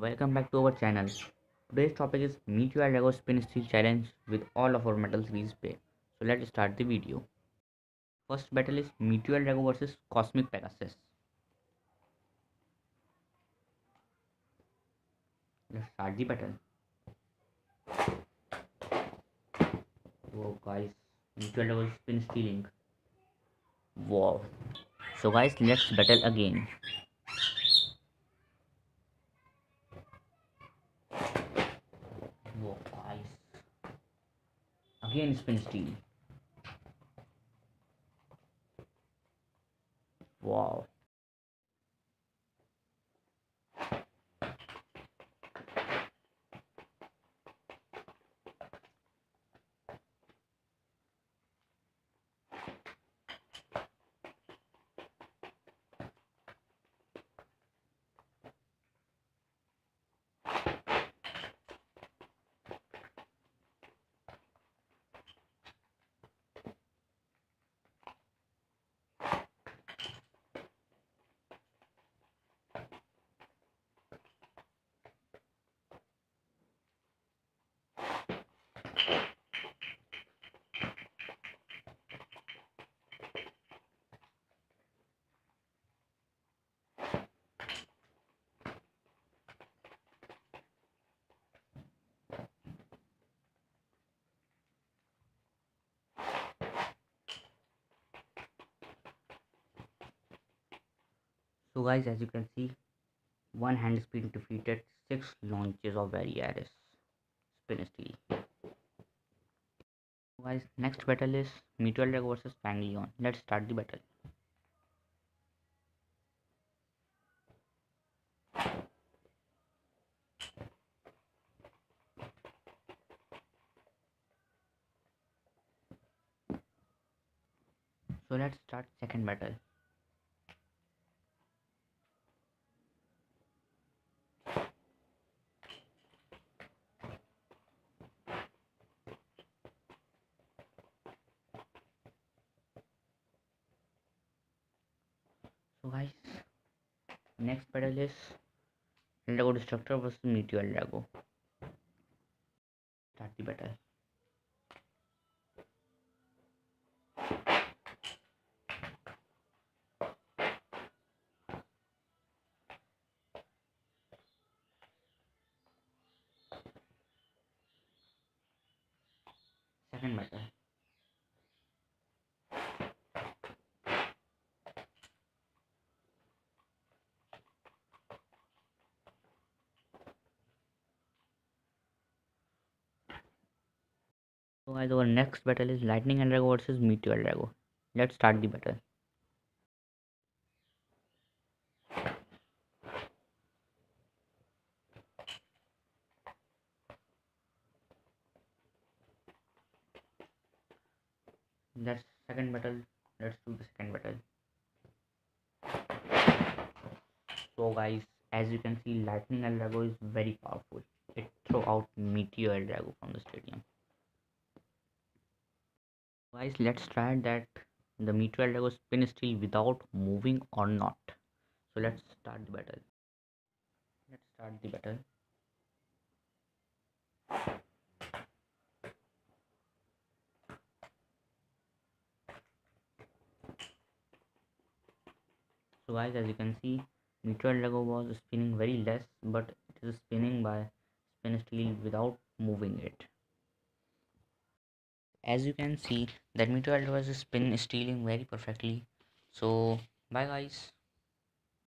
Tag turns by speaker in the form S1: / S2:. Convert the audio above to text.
S1: Welcome back to our channel. Today's topic is Meteo L-Drago Spin Steel Challenge with all of our Metal Series pair. So let's start the video. First battle is Meteo L-Drago versus Cosmic Pegasus. Let's start the battle. Whoa guys, Meteo L-Drago spin stealing. Wow. So guys, let's battle again. Whoa guys. Again spin steal. Wow. Guys, as you can see, one hand spin defeated six launches of Variares spin steel. Guys, next battle is Meteo L-Drago versus Fang Leone. Let's start the battle. So let's start second battle. Guys next battle is Lego destructor versus meteor Lego start the battle second battle Guys, our next battle is Lightning L-Drago versus Meteo L-Drago. Let's start the battle. That's second battle. Let's do the second battle. So guys, as you can see, Lightning L-Drago is very powerful. It throw out Meteo L-Drago from the stadium guys let's try that the Meteo L-Drago spin steel without moving or not. So let's start the battle. Let's start the battle. So guys as you can see Meteo L-Drago was spinning very less but it is spinning by spin steel without moving it as you can see that meteor was spin stealing very perfectly. So bye guys